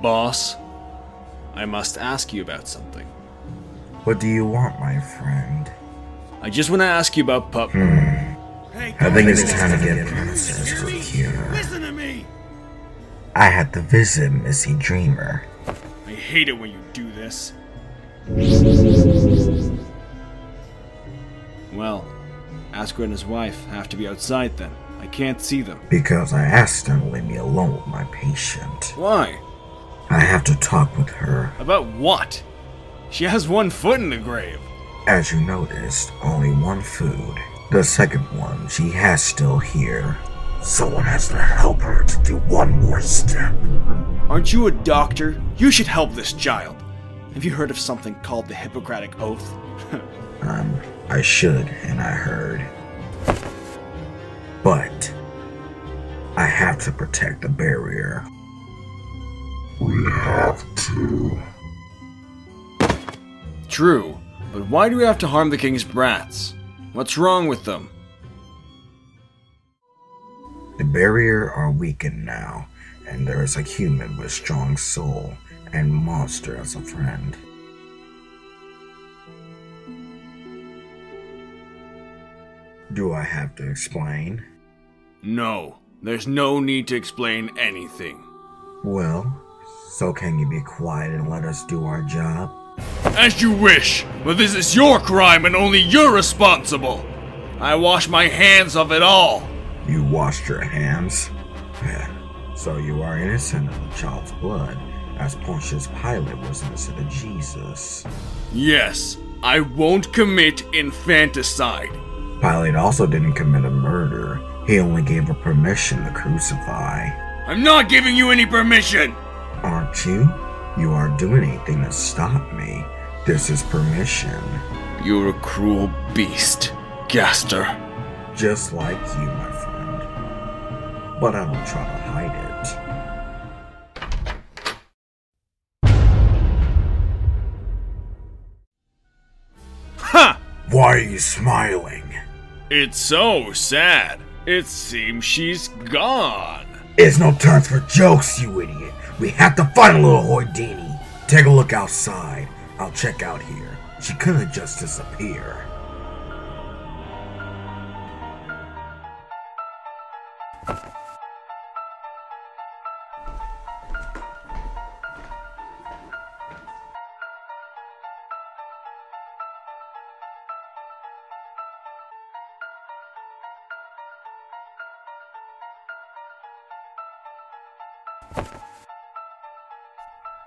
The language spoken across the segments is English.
Boss, I must ask you about something. What do you want, my friend? I just want to ask you about Pup. Hmm. I think it's time to get Princess Rukira. Listen to me! I had to visit Missy Dreemurr. I hate it when you do this. Well, Asgore and his wife have to be outside then. I can't see them. Because I asked them to leave me alone with my patient. Why? I have to talk with her. About what? She has one foot in the grave. As you noticed, only one food. The second one she has still here. Someone has to help her to do one more step. Aren't you a doctor? You should help this child. Have you heard of something called the Hippocratic Oath? Um, I should, and I heard. But I have to protect the barrier. We have to. True, but why do we have to harm the king's brats? What's wrong with them? The barrier are weakened now, and there is a human with strong soul and monster as a friend. Do I have to explain? No, there's no need to explain anything. Well, so can you be quiet and let us do our job? As you wish, but this is your crime and only you're responsible. I wash my hands of it all. You washed your hands? Eh, So you are innocent of the child's blood, as Pontius Pilate was innocent of Jesus. Yes, I won't commit infanticide. Pilate also didn't commit a murder. He only gave her permission to crucify. I'm not giving you any permission. Aren't you? You aren't doing anything to stop me. This is permission. You're a cruel beast, Gaster. Just like you, my friend. But I don't try to hide it. Ha! Why are you smiling? It's so sad. It seems she's gone. It's no time for jokes, you idiot. We have to find little Houdini. Take a look outside. I'll check out here. She couldn't just disappear.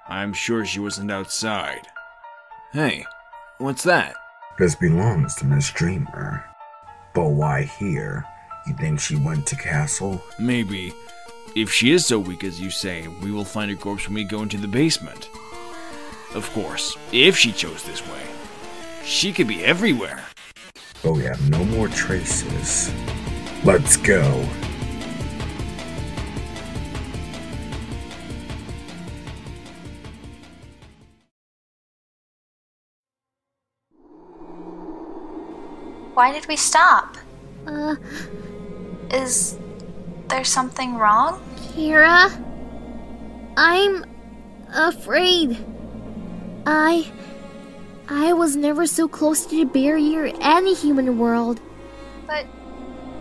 I'm sure she wasn't outside. Hey, what's that? This belongs to Miss Dreemurr. But why here? You think she went to castle? Maybe, if she is so weak as you say, we will find her corpse when we go into the basement. Of course, if she chose this way. She could be everywhere. But we have no more traces. Let's go. Why did we stop? Uh, Is there something wrong? Kira? I'm afraid. I. I was never so close to the barrier in any human world. But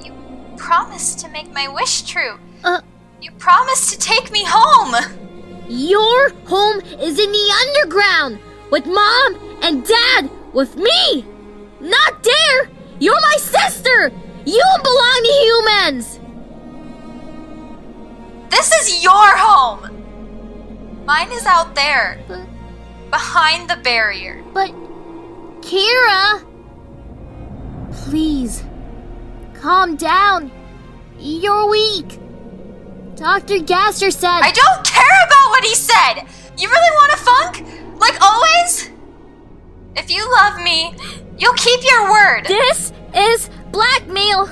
you promised to make my wish true. Uh, You promised to take me home. your home is in the underground with mom and dad with me! Not there! You're my sister! You don't belong to humans! This is your home. Mine is out there, But, behind the barrier. but. Kira! Please. Calm down. You're weak. Dr. Gaster said. I don't care about what he said. You really want to funk? Like always? If you love me, you'll keep your word. This is blackmail.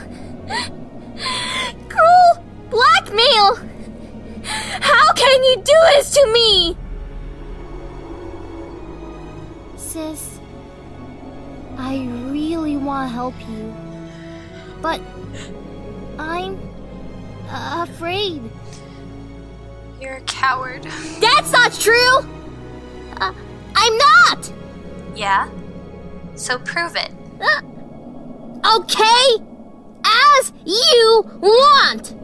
Cruel blackmail. How can you do this to me? Sis, I really want to help you. But I'm afraid. You're a coward. That's not true! Uh, I'm not! Yeah? So prove it. Uh, okay! As you want!